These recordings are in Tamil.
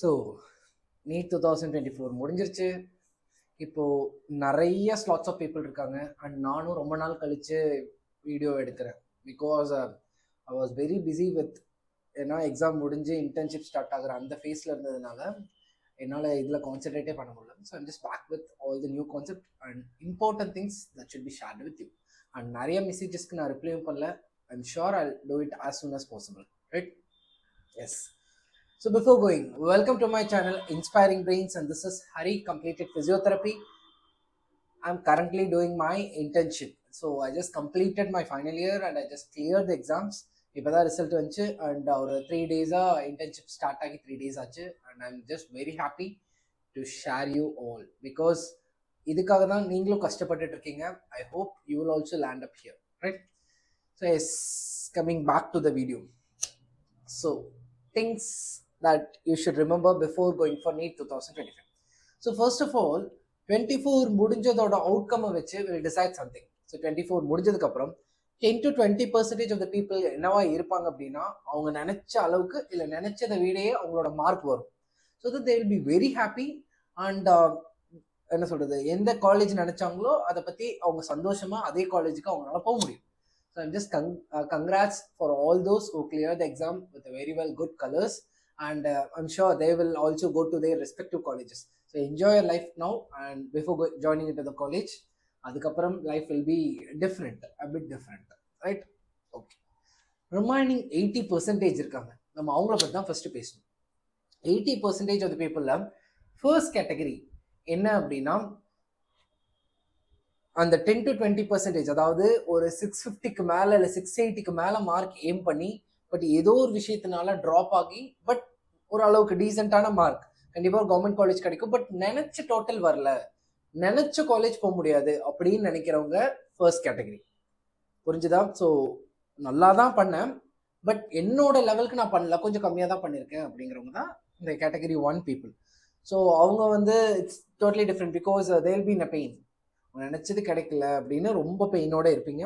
So NEET two thousand twenty four முடிஞ்சிருச்சு. இப்போது நிறைய ஸ்லாட்ஸ் ஆஃப் பீப்புள் இருக்காங்க. அண்ட் நானும் ரொம்ப நாள் கழித்து வீடியோ எடுக்கிறேன். Because I was very busy with ஏன்னா எக்ஸாம் முடிஞ்சு இன்டர்ன்ஷிப் ஸ்டார்ட் ஆகிற அந்த ஃபேஸில் இருந்ததுனால என்னால் இதில் கான்சென்ட்ரேட்டே பண்ண முடியல. So I'm just back with all the new concept and important things that should be shared with you and நிறைய மெசேஜஸ்க்கு நான் ரிப்ளையும் பண்ணல. I'm sure I do it as soon as possible right yes So before going, welcome to my channel Inspiring Brains and this is Hari completed physiotherapy. I'm currently doing my internship. So I just completed my final year and I just cleared the exams. இப்போ தான் ரிசல்ட் வந்துச்சு அண்ட் ஒரு த்ரீ டேஸாக இன்டர்ன்ஷிப் ஸ்டார்ட் ஆகி த்ரீ டேஸ் ஆச்சு and I am just very happy to share you all because இதுக்காக தான் நீங்களும் கஷ்டப்பட்டுட்டு இருக்கீங்க I hope you will also land up here right so yes coming back to the video so things that you should remember before going for NEET 2025. So first of all, 24 முடிஞ்சதோட அவுட்கம்மை வச்சு will decide something so twenty four முடிஞ்சதுக்கு அப்புறம் ten to twenty percentage of the people என்னவா இருப்பாங்க அப்படின்னா அவங்க நினைச்ச அளவுக்கு இல்லை நினைச்சதை விடையே அவங்களோட மார்க் வரும். So that they will be very happy and என்ன சொல்றது எந்த காலேஜ் நினைச்சாங்களோ அதை பத்தி அவங்க சந்தோஷமா அதே காலேஜுக்கு அவங்களால போக முடியும். So I'm just con congrats for all those who clear the exam with very well good colours and uh, I'm sure they will also go to their respective colleges. So enjoy your life now and before go, joining into the college, அதுக்கப்புறம் life will be different a bit different right okay remaining eighty percentage இருக்காங்க. நம்ம அவங்கள பற்றி தான் ஃபஸ்ட்டு பேசணும். எயிட்டி பர்சன்டேஜ் ஆஃப் த பீப்புளில் ஃபர்ஸ்ட் கேட்டகரி என்ன அப்படின்னா அந்த டென் டு டுவெண்ட்டி பர்சன்டேஜ் அதாவது ஒரு சிக்ஸ் ஃபிஃப்டிக்கு மேலே இல்லை சிக்ஸ் எயிட்டிக்கு மேலே மார்க் எய்ம் பண்ணி பட் ஏதோ ஒரு விஷயத்தினால ட்ராப் ஆகி பட் ஒரு அளவுக்கு டீசெண்டான மார்க் கண்டிப்பாக ஒரு கவர்மெண்ட் காலேஜ் கிடைக்கும் பட் நினைச்ச டோட்டல் வரல. நினைச்ச காலேஜ் போக முடியாது அப்படின்னு நினைக்கிறவங்க ஃபர்ஸ்ட் கேட்டகரி புரிஞ்சுதா? ஸோ நல்லா தான் பண்ணேன் பட் என்னோட லெவலுக்கு நான் பண்ணல. கொஞ்சம் கம்மியாக தான் பண்ணியிருக்கேன் அப்படிங்கிறவங்க தான் இந்த கேட்டகரி ஒன் பீப்புள் ஸோ அவங்க வந்து it's totally different because they'll be in a pain நினச்சது கிடைக்கல அப்படின்னு ரொம்ப பெயினோட இருப்பீங்க.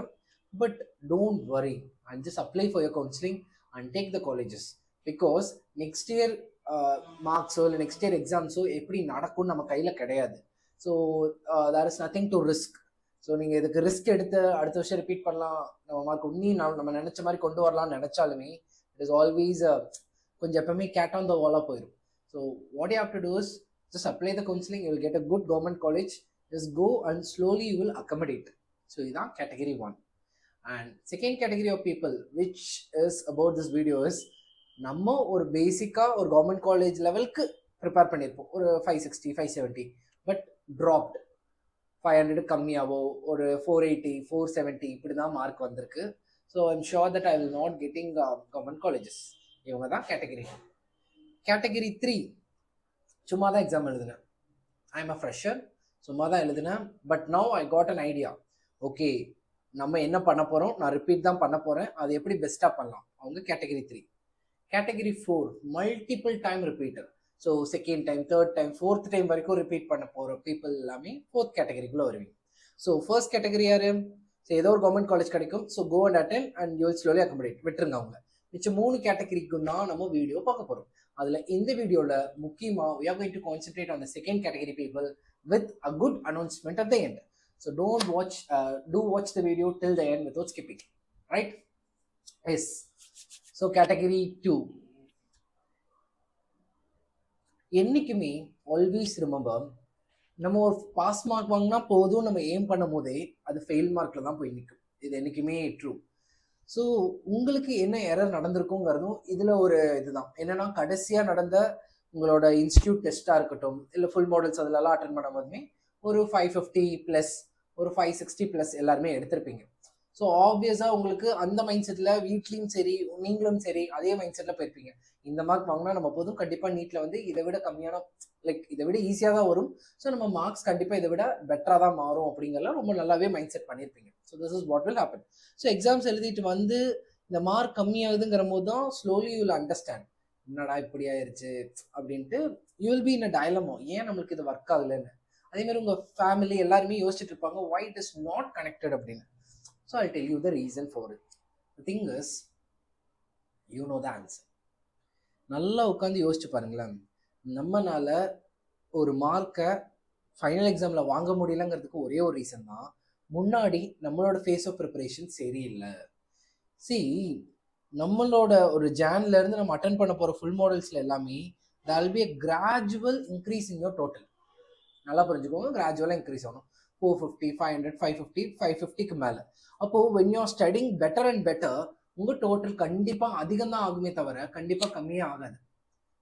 But don't worry and just apply for your counselling and take the colleges because next year மார்க்ஸோ இல்லை நெக்ஸ்ட் இயர் எக்ஸாம்ஸோ எப்படி நடக்கும்னு நம்ம கையில் கிடையாது. So there is nothing to risk so நீங்கள் இதுக்கு ரிஸ்க் எடுத்து அடுத்த வருஷம் ரிப்பீட் பண்ணலாம். நம்ம மார்க் உன்னி நம்ம நினச்ச மாதிரி கொண்டு வரலாம்னு நினச்சாலுமே இட் இஸ் ஆல்வேஸ் கொஞ்சம் எப்பவுமே கேட் ஆன் த வாலாக போயிடும் so what you have to do is just apply the counselling you will get a good government college just go and slowly you will accommodate so இதுதான் category one and second category of people which is about this video is நம்ம ஒரு பேசிக்காக ஒரு கவர்மெண்ட் காலேஜ் லெவலுக்கு ப்ரிப்பேர் பண்ணியிருப்போம். ஒரு five sixty five seventy but dropped five hundred கம்மியாகவோ ஒரு ஃபோர் எயிட்டி ஃபோர் செவன்ட்டி இப்படி தான் மார்க் வந்திருக்கு so I'm sure that I will not getting government colleges இவங்க தான் கேட்டகரி கேட்டகரி த்ரீ சும்மா தான் எக்ஸாம் எழுதினேன். ஐ எம் அ ஃப்ரெஷர் சும்மா தான் எழுதினேன். But now I got an idea okay நம்ம என்ன பண்ண போகிறோம் நான் ரிப்பீட் தான் பண்ண போகிறேன் அது எப்படி பெஸ்ட்டாக பண்ணலாம்? அவங்க category three category four multiple time repeater so second time third time fourth time வரைக்கும் ரிப்பீட் பண்ண போகிற பீப்புள் எல்லாமே ஃபோர்த் கேட்டகரிக்குள்ளே வருவீங்க. ஸோ ஃபர்ஸ்ட் கேட்டகரி யார்? ஸோ ஏதோ ஒரு கவர்மெண்ட் காலேஜ் கிடைக்கும். So go and attend and you slowly accommodate விட்டுருங்க அவங்க மிச்சம் மூணு கேட்டகரிக்கும் தான் நம்ம வீடியோ பார்க்க போகிறோம் அதில் இந்த வீடியோவில் முக்கியமாக we are going to concentrate on the second category people with a good announcement at the end So don't watch, uh, do watch the video till the end without skipping. Right? Yes. So category two. என்னைக்குமே ஆல்வேஸ் ரிமெம்பர் நம்ம ஒரு பாஸ் மார்க் வாங்கினா போதும் நம்ம ஏம் பண்ணும் போதே அது ஃபெயில் மார்க்கில் தான் போய் நிற்கும் இது என்றைக்குமே ட்ரூ ஸோ உங்களுக்கு என்ன எரர் நடந்திருக்குங்கிறதும் இதில் ஒரு இதுதான் என்னன்னா கடைசியாக நடந்த உங்களோட இன்ஸ்டியூட் டெஸ்ட்டாக இருக்கட்டும் இல்லை ஃபுல் மாடல்ஸ் அதிலலாம் அட்டன் பண்ணும் போதுமே ஒரு ஃபைவ் ஃபிஃப்டி ப்ளஸ் ஒரு ஃபைவ் சிக்ஸ்டி ப்ளஸ் எல்லாருமே எடுத்திருப்பீங்க. ஸோ ஆப்வியஸாக உங்களுக்கு அந்த மைண்ட் செட்டில் வீட்லேயும் சரி நீங்களும் சரி அதே மைண்ட் செட்டில் போயிருப்பீங்க. இந்த மார்க் வாங்கினா நம்ம போதும். கண்டிப்பாக நீட்டில் வந்து இதை விட கம்மியான லைக் இதை விட ஈஸியாக தான் வரும். ஸோ நம்ம மார்க்ஸ் கண்டிப்பாக இதை விட பெட்டராக தான் மாறும் அப்படிங்கிறலாம் ரொம்ப நல்லாவே மைண்ட் செட் பண்ணியிருப்பீங்க. So this is what will happen so exams எழுதிட்டு வந்து இந்த மார்க் கம்மியாகுதுங்கிற போது தான் ஸ்லோலி யூ வில் அண்டர்ஸ்டாண்ட் என்னடா இப்படி ஆயிடுச்சு அப்படின்ட்டு you will be in a dilemma ஏன் நம்மளுக்கு இது ஒர்க் ஆகலைன்னு? அதே மாதிரி உங்கள் ஃபேமிலி எல்லாருமே யோசிச்சுட்டு இருப்பாங்க why it is not connected அப்படின்னு. So I tell you the reason for it thing is you know the answer நல்லா உட்காந்து யோசிச்சு பாருங்களேன். நம்மனால ஒரு மார்க்கை ஃபைனல் எக்ஸாமில் வாங்க முடியலங்கிறதுக்கு ஒரே ஒரு ரீசன் தான் முன்னாடி நம்மளோட ஃபேஸ் ஆஃப் ப்ரிப்பரேஷன் சரியில்லை. சி நம்மளோட ஒரு ஜேன்லேருந்து நம்ம அட்டன் பண்ண போகிற ஃபுல் மாடல்ஸில் எல்லாமே there'll be a gradual increase in your total நல்லா புரிஞ்சுக்கோங்க. கிராஜுவலாக இன்க்ரீஸ் ஆகணும். Four fifty five hundred five fifty five ஃபிஃப்டிக்கு மேலே. அப்போது when you are studying better and better உங்கள் டோட்டல் கண்டிப்பாக அதிகம் தான் ஆகுமே தவிர கண்டிப்பாக கம்மியே ஆகாது.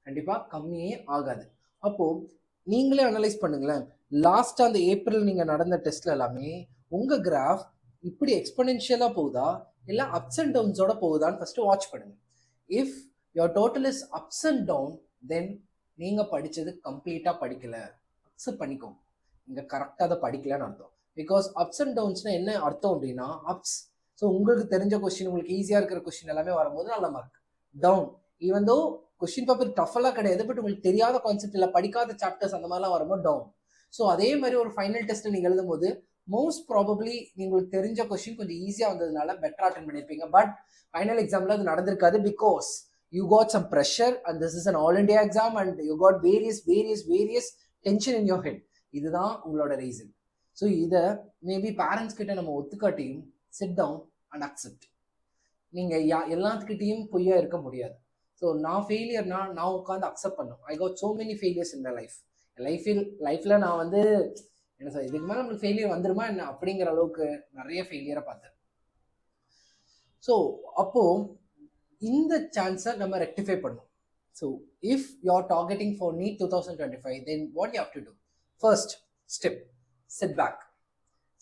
கண்டிப்பாக கம்மியே ஆகாது. அப்போது நீங்களே அனலைஸ் பண்ணுங்களேன். லாஸ்ட் அந்த ஏப்ரல் நீங்கள் நடந்த டெஸ்ட்ல எல்லாமே உங்கள் கிராஃப் இப்படி எக்ஸ்பனென்ஷியலாக போகுதா? இல்லை அப்ஸ் அண்ட் டவுன்ஸோட போகுதான்னு ஃபஸ்ட்டு வாட்ச் பண்ணுங்கள் if your total is ups and down then நீங்கள் படித்தது கம்ப்ளீட்டாக படிக்கலை. அக்செப்ட் பண்ணிக்கோங்க. இங்கே கரெக்டாக அதை படிக்கலன்னு அர்த்தம். பிகாஸ் அப்ஸ் அண்ட் டவுன்ஸ்னா என்ன அர்த்தம் அப்படின்னா அப்ஸ் ஸோ உங்களுக்கு தெரிஞ்ச கொஸ்டின் உங்களுக்கு ஈஸியாக இருக்கிற கொஸ்டின் எல்லாமே வரும்போது நல்ல mark down even though question paper டஃபெல்லாம் கிடையாது பட் உங்களுக்கு தெரியாத கான்செப்ட் இல்லை படிக்காத சாப்டர்ஸ் அந்த மாதிரிலாம் வரும்போது டவுன் ஸோ அதே மாதிரி ஒரு ஃபைனல் டெஸ்ட் நீங்கள் எழுதும் போது மோஸ்ட் ப்ராபப்ளி உங்களுக்கு தெரிஞ்ச கொஸ்டின் கொஞ்சம் ஈஸியாக வந்ததுனால பெட்டர் அட்டன் பண்ணியிருப்பீங்க. பட் ஃபைனல் எக்ஸாமில் அது நடந்திருக்காது because you got some pressure and this is an all India exam and you got various various various tension in your head இதுதான் உங்களோட ரீசன் ஸோ இதை மேபி பேரண்ட்ஸ் கிட்ட நம்ம ஒத்துக்காட்டியும் சிட் டவுன் அண்ட் அக்செப்ட் நீங்கள் யா எல்லாத்துக்கிட்டையும் பொய்யா இருக்க முடியாது. ஸோ நான் ஃபெயிலியர்னா நான் உட்காந்து அக்செப்ட் பண்ணும் I got so many failures in life லைஃபில் லைஃப்பில் நான் வந்து என்ன சார் இதுக்கு மேலே நம்மளுக்கு ஃபெயிலியர் வந்துருமா என்ன அப்படிங்கிற அளவுக்கு நிறைய ஃபெயிலியரை பார்த்தேன். ஸோ அப்போது இந்த சான்ஸை நம்ம ரெக்டிஃபை பண்ணும் so if you targeting targeting for NEET two thousand twenty five then do? First step, sit do first step set back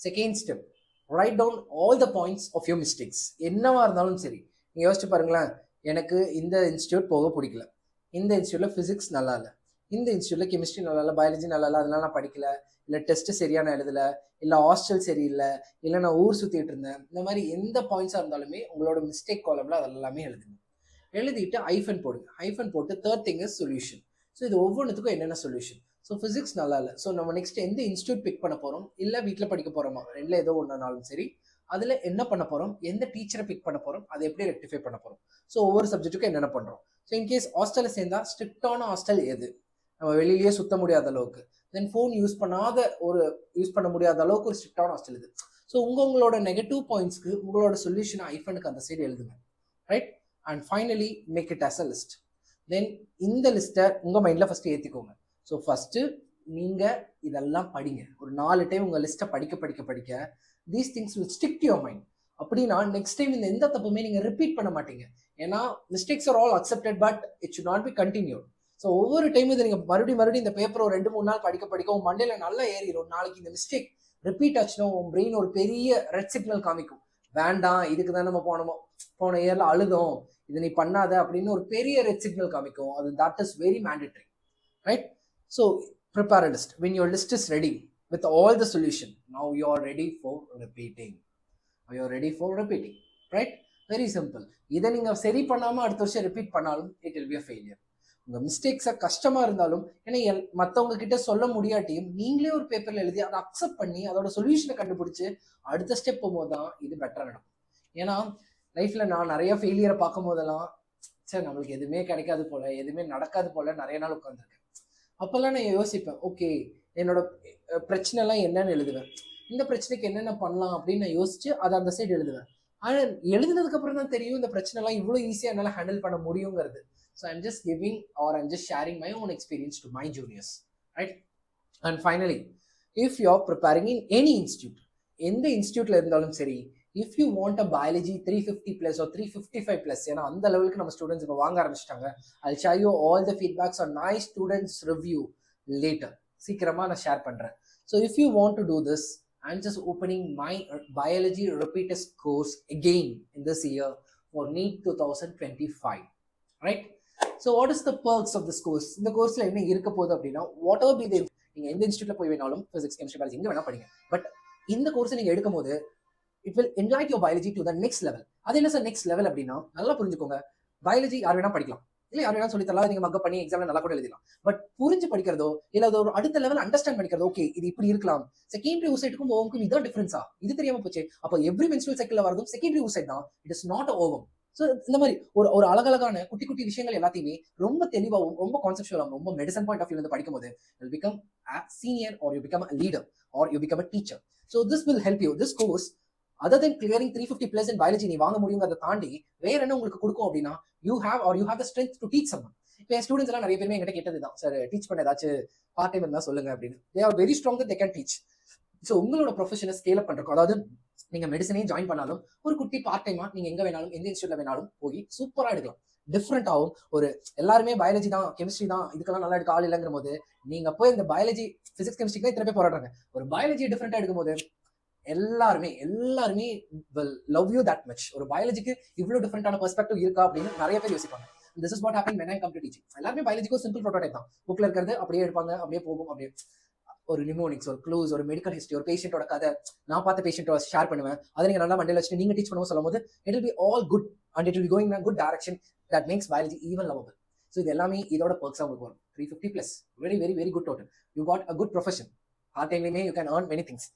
second step write down all the points of your mistakes என்னவா இருந்தாலும் சரி நீங்கள் யோசிச்சு பாருங்களேன். எனக்கு இந்த இன்ஸ்டியூட் போக பிடிக்கல. இந்த இன்ஸ்டியூட்டில் ஃபிசிக்ஸ் நல்லா இல்லை. இந்த இன்ஸ்டியூட்டில் கெமிஸ்ட்ரி நல்லா இல்லை பயாலஜி நல்லா இல்லை அதனால நான் படிக்கல. இல்லை டெஸ்ட் சரியான எழுதல. இல்லை ஹாஸ்டல் சரியில்லை. இல்லை நான் ஊர் சுற்றிட்டு இருந்தேன். இந்த மாதிரி எந்த பாயிண்ட்ஸாக இருந்தாலுமே உங்களோட மிஸ்டேக் காலமில் அதெல்லாமே எழுதுங்க. எழுதிட்டு ஐஃபன் போடுங்க. ஐஃபன் போட்டு third thing is solution so இது ஒவ்வொன்றுத்துக்கும் என்னென்ன சொல்யூஷன் ஸோ ஃபிசிக்ஸ் நல்லா இல்லை. ஸோ நம்ம நெக்ஸ்ட் எந்த இன்ஸ்டியூட் பிக் பண்ண போகிறோம் இல்லை வீட்டில் படிக்க போகிறோமா ரெண்டில் ஏதோ ஒன்றுனாலும் சரி. அதில் என்ன பண்ண போகிறோம் எந்த டீச்சரை பிக் பண்ண போகிறோம் அதை எப்படி ரெக்டிஃபை பண்ண போகிறோம் ஸோ ஒவ்வொரு சப்ஜெக்ட்டுக்கும் என்னென்ன பண்ணுறோம் ஸோ இன்கேஸ் ஹாஸ்டலில் சேர்ந்தா ஸ்ட்ரிக்டான ஹாஸ்டல் எது? நம்ம வெளியிலேயே சுத்த முடியாத அளவுக்கு. தென் ஃபோன் யூஸ் பண்ணாத ஒரு யூஸ் பண்ண முடியாத அளவுக்கு ஒரு ஸ்ட்ரிக்டான ஹாஸ்டல் இது. ஸோ உங்களோட நெகட்டிவ் பாயிண்ட்ஸ்க்கு உங்களோட சொல்யூஷன் ஐஃபனுக்கு அந்த சைடு எழுதுங்க. Right and finally make it as a list then இந்த லிஸ்ட்டை உங்கள் மைண்டில் ஃபஸ்ட்டு ஏற்றிக்கோங்க ஸோ ஃபஸ்ட்டு நீங்கள் இதெல்லாம் படிங்க. ஒரு நாலு டைம் உங்கள் லிஸ்ட்டை படிக்க படிக்க படிக்க these things will stick to your mind அப்படின்னா நெக்ஸ்ட் டைம் இந்த எந்த தப்புமே நீங்கள் ரிப்பீட் பண்ண மாட்டீங்க. ஏன்னா mistakes are all accepted but it should not be continue so ஒவ்வொரு டைம் இதை நீங்கள் மறுபடியும் மறுபடியும் இந்த பேப்பர் ஒரு ரெண்டு மூணு நாள் படிக்க படிக்க உன் மண்டையில் நல்லா ஏறிடும் நாளைக்கு இந்த மிஸ்டேக் ரிப்பீட் ஆச்சுன்னா உன் பிரெயின் ஒரு பெரிய ரெட் சிக்னல் காமிக்கும். வேண்டாம் இதுக்கு தான் நம்ம போனோமோ போன இயர்ல அழுதோம் இது நீ பண்ணாத அப்படின்னு ஒரு பெரிய ரெட் சிக்னல் காமிக்கும். அது that is very mandatory right so prepare list when your list is ready with all the solution now you are ready for repeating you are ready for repeating right very simple இதை நீங்கள் சரி பண்ணாமல் அடுத்த வருஷம் ரிப்பீட் பண்ணாலும் it will be a failure உங்கள் மிஸ்டேக்ஸை கஷ்டமாக இருந்தாலும் ஏன்னா எல் மற்றவங்க கிட்ட சொல்ல முடியாட்டியும் நீங்களே ஒரு பேப்பரில் எழுதி அதை அக்செப்ட் பண்ணி அதோட சொல்யூஷனை கண்டுபிடிச்சி அடுத்த ஸ்டெப் போகும்போது தான் இது பெட்டராக நடக்கும் ஏன்னா லைஃப்பில் நான் நிறைய ஃபெயிலியரை பார்க்கும் போதெல்லாம் சரி நம்மளுக்கு எதுவுமே கிடைக்காது போல எதுவுமே நடக்காது போல நிறைய நாள் உட்காந்துருக்கேன் அப்போல்லாம் நான் யோசிப்பேன் ஓகே என்னோட பிரச்சனைலாம் என்னன்னு எழுதுவேன். இந்த பிரச்சனைக்கு என்னென்ன பண்ணலாம் அப்படின்னு நான் யோசிச்சு அதை அந்த சைடு எழுதுவேன். ஆனால் எழுதுனதுக்கு அப்புறம் தான் தெரியும் இந்த பிரச்சனைலாம் இவ்வளோ ஈஸியாக என்னால் ஹேண்டில் பண்ண முடியுங்கிறது. So I'm just giving or I'm just sharing my own experience to my juniors right and finally if you are preparing in any institute எந்த இன்ஸ்டியூட்டில் இருந்தாலும் சரி if you want a biology three fifty plus three fifty five plus ஏன்னா அந்த லெவலுக்கு நம்ம ஸ்டூடெண்ட்ஸ் இப்போ வாங்க ஆரம்பிச்சிட்டாங்க. I'll show you all the feedbacks on my students review later சீக்கிரமாக நான் ஷேர் பண்ணுறேன் so if you want to do this I'm just opening my biology repeaters course again in this year for NEET two thousand twenty five right so what is the perks of this course இந்த கோர்ஸில் என்ன இருக்க போகுது அப்படின்னா வாட் எவர் பி நீங்கள் எந்த இன்ஸ்டியூட்டில் போய் வேணாலும் ஃபிசிக்ஸ் கெமிஸ்ட்ரி பயாலஜி எங்கே வேணால் படிங்க. பட் இந்த கோர்ஸை நீங்கள் எடுக்கும் போது it will enlight your biology to the next level அது என்ன சார் நெக்ஸ்ட் லெவல் அப்படின்னா நல்லா புரிஞ்சுக்கோங்க. பயாலஜி யார் வேணா படிக்கலாம். இல்லை யார் வேணா சொல்லி தரலாம் நீங்க மக்கப் பண்ணி எக்ஸாம்ல நல்லா கூட எழுதலாம் பட் புரிஞ்சு படிக்கிறதோ இல்லை அது ஒரு அடுத்த லெவல் அண்டர்ஸ்டாண்ட் பண்ணிக்கிறதோ ஓகே இது இப்படி இருக்கலாம். செகண்டரி ஊசைட்டுக்கும் ஓவமுக்கும் இதான் டிஃபரன்ஸா இது தெரியாம போச்சு? அப்போ எவ்ரி மென்ஸ்ட்ரல் சைக்கிள் வரதும் செகண்டரி ஊசைட் தான். It is not ovum so இந்த மாதிரி ஒரு ஒரு அழகழகான குட்டி குட்டி விஷயங்கள் எல்லாத்தையுமே ரொம்ப தெளிவாகவும் ரொம்ப கான்செப்டுவலாகவும் ரொம்ப மெடிசன் பாயிண்ட் ஆஃப் வியூ வந்து படிக்கும்போது will become senior or you become leader or you become a teacher so this will help you this course other than clearing three fifty plus in biology நீ வாங்க முடியுங்கிறத தாண்டி வேற என்ன உங்களுக்கு கொடுக்கும் அப்படின்னா you have or you have the strength to teach someone இப்போ என் ஸ்டூடெண்ட்ஸ் எல்லாம் நிறைய பேருமே என்கிட்ட கேட்டது தான் சார் டீச் பண்ண ஏதாச்சும் பார்ட் டைம் இருந்தால் சொல்லுங்க அப்படின்னு. They are very strong they can teach so உங்களோட ப்ரொஃபஷனை ஸ்கேல் அப் பண்றோம் அதாவது நீங்க மெடிசனையும் ஜாயின் பண்ணாலும் ஒரு குட்டி பார்ட் டைமா நீங்க எங்க வேணாலும் எந்த இன்ஸ்டியூட்ல வேணாலும் போய் சூப்பரா எடுக்கலாம். டிஃப்ரெண்ட் ஆகும் ஒரு எல்லாருமே பயாலஜி தான் கெமிஸ்ட்ரி தான் இதுக்கெல்லாம் நல்லா எடுக்க ஆள் இல்லைங்கிற போது நீங்க போய் இந்த பயாலஜி பிசிக்ஸ் கெமிஸ்ட்ரிக்கு இத்தனை பேர் போராடுறாங்க. ஒரு பயாலஜி டிஃப்ரெண்டா எடுக்கும் போது எல்லாருமே எல்லாருமே லவ் யூ தட் மச் ஒரு பயாலஜிக்கு இவ்வளவு டிஃப்ரெண்டான பெர்ஸ்பெக்டிவ் இருக்கா அப்படின்னு நிறைய பேர் யோசிப்பாங்க. This is what happen when I come to teaching எல்லாருமே பயாலஜிக்கு சிம்பிள் ப்ரோட்டோடைப் தான். புக்ல இருக்கிறது அப்படியே எடுப்பாங்க அப்படியே போகும் அப்படியே ஒரு நிமோனிக்ஸ் ஒரு க்ளூஸ் ஒரு மெடிக்கல் ஹிஸ்ட்ரி ஒரு பேஷண்டோட கதை. நான் பார்த்த பேஷண்ட்டோட ஷேர் பண்ணுவேன். அதை நீங்க நல்லா மண்டையில் வச்சுட்டு நீங்க டீச் பண்ணுவோம் சொல்லும் போது it be all good and it will going good direction that makes biology even lovable so இது எல்லாமே இதோட பர்க்ஸாக உங்களுக்கு வரும். Three fifty plus very very very good total you got a good profession part டைம்லேயுமே you can earn many things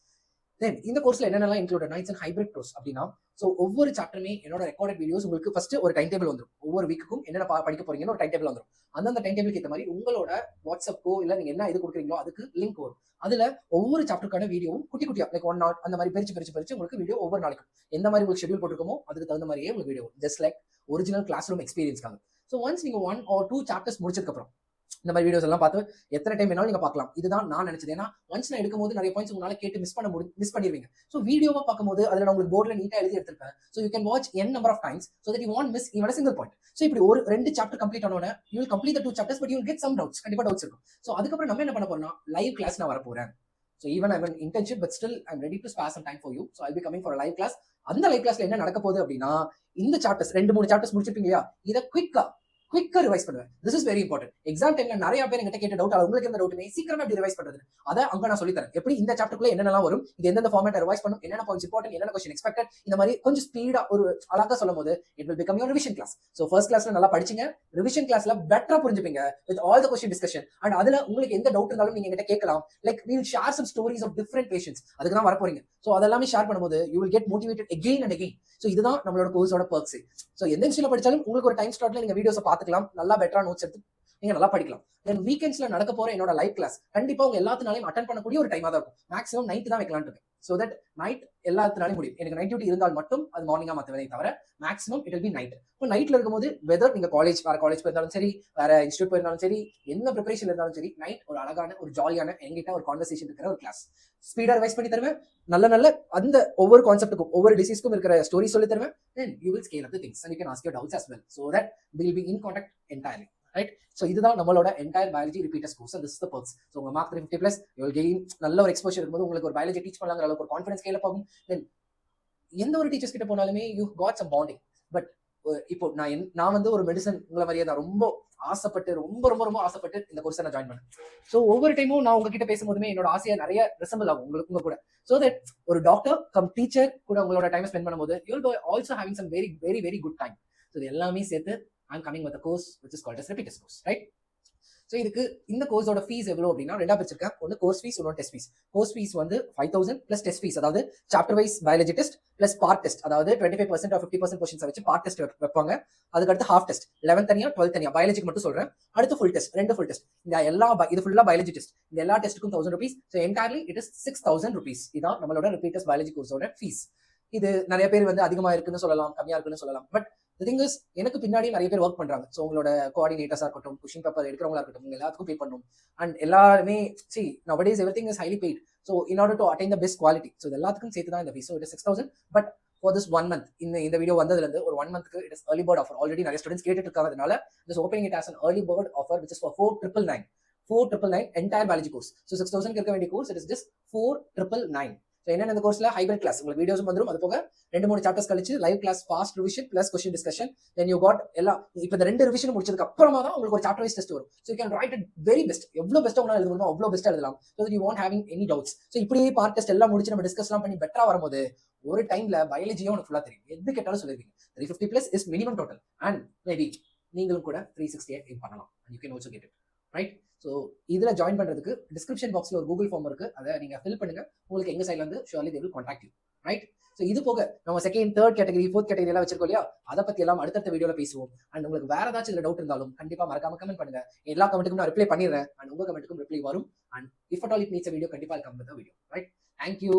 then இந்த கோர்ஸ்ல என்னென்னலாம் include nights and hybrid course அப்படின்னா ஸோ ஒவ்வொரு சாப்டருமே என்னோட ரெக்கார்டட் வீடியோஸ் உங்களுக்கு ஃபர்ஸ்ட் ஒரு டைம் டேபிள் வந்துடும் ஒவ்வொரு வீக்குக்கும் என்னென்ன படிக்க போறீங்கன்னு ஒரு டைம் டேபிள் வந்துடும் அந்தந்த டைம் டேபிளுக்கு ஏற்ற மாதிரி உங்களோட வாட்ஸ்அப்போ இல்லை நீங்க என்ன இது கொடுக்குறீங்களோ அதுக்கு லிங்க் வரும். அதுல ஒவ்வொரு சாப்டருக்கான வீடியோவும் குட்டி குட்டியா லைக் ஒன் நாட் அந்த மாதிரி பிரிச்சு பிரிச்சு பிரிச்சு உங்களுக்கு வீடியோ ஒவ்வொரு நாளைக்கும். எந்த மாதிரி உங்களுக்கு ஷெடியூல் போட்டுக்கோமோ அதுக்கு தகுந்த மாதிரியே உங்களுக்கு video just like original class room எக்ஸ்பீரியன்ஸ்க்காக so once நீங்க ஒன் ஆர் டூ சாப்டர்ஸ் முடிச்சதுக்கப்புறம் இந்த மாதிரி வீடியோஸ் எல்லாம் பார்த்து எத்தனை டைம் வேணாலும் நீங்க பார்க்கலாம். இதுதான் நான் நினைச்சது. ஏன்னா ஒன்ஸ் நான் எடுக்கும்போது நிறைய பாயிண்ட்ஸ் உங்களால கேட்டு மிஸ் பண்ண முடியும் மிஸ் பண்ணிடுவீங்க ஸோ வீடியோவா பார்க்கும்போது அதுல நான் உங்களுக்கு போர்டில் நீட்டா எழுதி எடுத்திருப்பேன். So you can watch N number of times so that you want miss even single point so இப்படி ஒரு ரெண்டு chapter complete ஆனோட you will complete two chapters but you get some doubts கண்டிப்பாக டவுட்ஸ் இருக்கும். ஸோ அதுக்கப்புறம் நம்ம என்ன பண்ண போறோம்னா லைவ் கிளாஸ் நான் வர போறேன் so even I internship but still I'm ready to spare some time for you so I be coming for live class அந்த லைவ் கிளாஸ்ல என்ன நடக்க போகுது அப்படின்னா இந்த சாப்டர்ஸ் ரெண்டு மூணு சாப்டர்ஸ் முடிச்சிருப்பீங்க இல்லையா? இதை குயிக்கா குயிக்கா ரிவைஸ் பண்ணுவேன். This is very important exam டைம்ல நிறைய பேர் என்கிட்ட கேட்ட டவுட் உங்களுக்கு எந்த டவுட்டுமே சீக்கிரமா எப்படி ரிவைஸ் பண்றது. அதை அங்க நான் சொல்லி தரேன். எப்படி இந்த சாப்டருக்குள்ள என்னென்னலாம் வரும் இது எந்தெந்த ஃபார்மேட் ரிவைஸ் பண்ணும் என்னென்ன பாயிண்ட்ஸ் இம்பார்ட்டன்ட் என்னென்ன கொஸ்டின் எக்ஸ்பெக்டட் இந்த மாதிரி கொஞ்சம் ஸ்பீடா ஒரு அழகா சொல்லும் போது it will become your revision class so first கிளாஸ்ல நல்லா படிச்சீங்க. ரிவிஷன் கிளாஸ்ல பெட்டரா புரிஞ்சுப்பீங்க with all the question discussion and அதுல உங்களுக்கு எந்த டவுட் இருந்தாலும் நீங்க என்கிட்ட கேட்கலாம். Like we'll share some stories of different patients அதுக்கு தான் வரப்போறீங்க. ஸோ அதெல்லாமே ஷேர் பண்ணும்போது you will get motivated again and again so இதுதான் நம்மளோட கோர்ஸோட பர்க்ஸ் ஸோ எந்த விஷயம் படிச்சாலும் உங்களுக்கு ஒரு டைம் ஸ்லாட்ல நீங்க வீடியோஸ் பார்த்துக்கலாம் நல்லா பெட்டரா நோட்ஸ் எடுத்து நீங்க நல்லா படிக்கலாம். தென் வீக்கெண்ட்ஸ்ல நடக்க போற என்னோட லைவ் கிளாஸ் கண்டிப்பா உங்க எல்லாத்தினாலையும் அட்டன் பண்ணக்கூடிய ஒரு டைமா தான் இருக்கும். மேக்ஸிமம் நைட் தான் வைக்கலாம்னு இருக்கேன். ஸோ தட் நைட் எல்லாத்தினாலும் முடியும். எனக்கு நைட் டியூட்டி இருந்தால் மட்டும் அது மார்னிங்கா மாற்றுவதை தவிர maximum it will be night இப்போ நைட்ல இருக்கும்போது வெதர் நீங்க காலேஜ் வேற காலேஜ் போயிருந்தாலும் சரி வேற இன்ஸ்டியூட் போயிருந்தாலும் சரி என்ன ப்ரிப்பரேஷன் இருந்தாலும் சரி நைட் ஒரு அழகான ஒரு ஜாலியான எங்கிட்ட ஒரு கான்வர்சேஷன் இருக்கிற ஒரு கிளாஸ் ஸ்பீடா ரிவைஸ் பண்ணி தருவேன். நல்ல நல்ல அந்த ஒவ்வொரு கான்செப்ட்டுக்கும் ஒவ்வொரு டிசீஸ்க்கும் இருக்கிற ஸ்டோரி சொல்லி தருவேன். Then you will scale up things and you can ask your doubts as well so that will be in contact entirely right so இதுதான் நம்மளோட entire biology repeaters course this the perks so உங்க mark three fifty plus you gain நல்ல ஒரு எக்ஸ்போஷர் இருக்கும்போது உங்களுக்கு ஒரு பயாலஜி டீச் பண்ணலாங்கிற அளவுக்கு ஒரு கான்ஃபிடன்ஸ் கையில் போகும். தென் எந்த ஒரு டீச்சர்ஸ் கிட்ட போனாலுமே you got some bonding but இப்போ நான் என்- நான் வந்து ஒரு மெடிசன் உங்களை மாதிரியே தான் ரொம்ப ஆசைப்பட்டு ரொம்ப ரொம்ப ரொம்ப ஆசைப்பட்டு இந்த கோர்ஸை நான் ஜாயின் பண்ணேன். ஸோ ஒவ்வொரு டைமும் நான் உங்ககிட்ட பேசும்போதுமே என்னோட ஆசையை நிறைய ரிசம்பிள் ஆகும் உங்களுக்கு உங்க கூட. ஸோ தட் ஒரு டாக்டர் கம் டீச்சர் கூட உங்களோட டைம் ஸ்பெண்ட் பண்ணும்போது you'll also having some very very very good time so இது எல்லாமே சேர்த்து I'm coming with course which is called repeaters course right so இதுக்கு இந்த கோர்ஸோட ஃபீஸ் எவ்வளோ அப்படின்னா ரெண்டா பிரிச்சிருக்கேன் ஒன்று கோர்ஸ் ஃபீஸ் ஒன்று டெஸ்ட் ஃபீஸ் கோர்ஸ் ஃபீஸ் வந்து five thousand plus test fees அதாவது chapter wise biology test plus part test அதாவது twenty five percent fifty percent questions வச்சு பார்ட் டெஸ்ட் வைப்பாங்க. அதுக்கடுத்து ஹாஃப் டெஸ்ட் லெவன் தனியா டுவெல் தனியா பயாலஜிக்கு மட்டும் சொல்றேன். அடுத்து ஃபுல் டெஸ்ட் ரெண்டு ஃபுல் டெஸ்ட் இந்த எல்லா இது ஃபுல்லா பயாலஜி டெஸ்ட் இந்த எல்லா டெஸ்ட்டுக்கும் thousand rupees so entirely it is six thousand rupees இதான் நம்மளோட ரிப்பீட்டஸ் பயாலஜி கோர்ஸோட ஃபீஸ் இது நிறைய பேர் வந்து அதிகமாக இருக்குன்னு சொல்லலாம் கம்மியா இருக்குன்னு சொல்லலாம். பட் திங் இஸ் எனக்கு பின்னாடி நிறைய பேர் ஒர்க் பண்றாங்க. ஸோ உங்களோட கோஆர்டினேட்டர்ஸா இருக்கட்டும் கொஷின் பேப்பர் எடுக்கிறவங்களா இருக்கட்டும் உங்க எல்லாத்துக்கும் பே பண்ணும் அண்ட் எல்லாருமே see nowadays everything is highly paid so in order to attain the best quality so எல்லாத்துக்கும் சேர்த்து தான் இந்த fees so it six thousand but for this one month இந்த இந்த வீடியோ வந்ததுல இருந்து ஒரு one மந்த்க்கு it is early bird offer already நிறைய ஸ்டூடெண்ட்ஸ் கேட்டுட்டு இருக்காங்க. This opening it as an early bird offer which is for four triple nine four triple nine entire biology course so six thousand இருக்க வேண்டிய course it is just four triple nine so என்னென்ன இந்த கோர்ஸ்ல ஹைபிரிட் கிளாஸ் உங்களுக்கு வீடியோஸ் வந்துடும் அது போக ரெண்டு மூணு சாப்டர்ஸ் கழிச்சு live class fast revision plus question discussion then you got எல்லாம் இப்போ இந்த ரெண்டு ரிவிஷன் முடிச்சதுக்கு அப்புறமா தான் உங்களுக்கு ஒரு சாப்டர் வைஸ் டெஸ்ட் வரும். So can write it very best எவ்வளோ பெஸ்ட்டாக உங்களால் எழுத முடியுமோ அவ்வளோ பெஸ்ட்டாக எழுதலாம். So you want having any doubts so இப்படியே பார்ட் டெஸ்ட் எல்லாம் முடிச்சு நம்ம டிஸ்கஸ்லாம் பண்ணி பெட்டரா வரும்போது ஒரு டைம்ல பயாலஜியும் உனக்கு ஃபுல்லாக தெரியும். எது கேட்டாலும் சொல்லிருக்கீங்க three fifty plus is minimum total and maybe நீங்களும் கூட த்ரீ சிக்ஸ்டி எயிட் பண்ணலாம். You can also get it right so இதில் ஜாயின் பண்ணுறதுக்கு டிஸ்கிரிப்ஷன் பாக்ஸில் ஒரு கூகுள் ஃபார்ம் இருக்குது அதை நீங்கள் ஃபில் பண்ணுங்க. உங்களுக்கு எங்கள் சைட்லேருந்து surely they will contact you right so இது போக நம்ம second third category fourth category எல்லாம் வச்சிருக்கோம் இல்லையா? அதை பற்றி எல்லாம் அடுத்தடுத்த வீடியோவில் பேசுவோம். அண்ட் உங்களுக்கு வேற ஏதாச்சும் இதில் டவுட் இருந்தாலும் கண்டிப்பாக மறக்காம கமெண்ட் பண்ணுங்க. எல்லா கமெண்ட்டுக்கும் நான் ரிப்ளை பண்ணிடுறேன். அண்ட் உங்கள் கமெண்ட்டுக்கும் ரிப்ளை வரும். And if at all it needs video கண்டிப்பாக come with video right thank you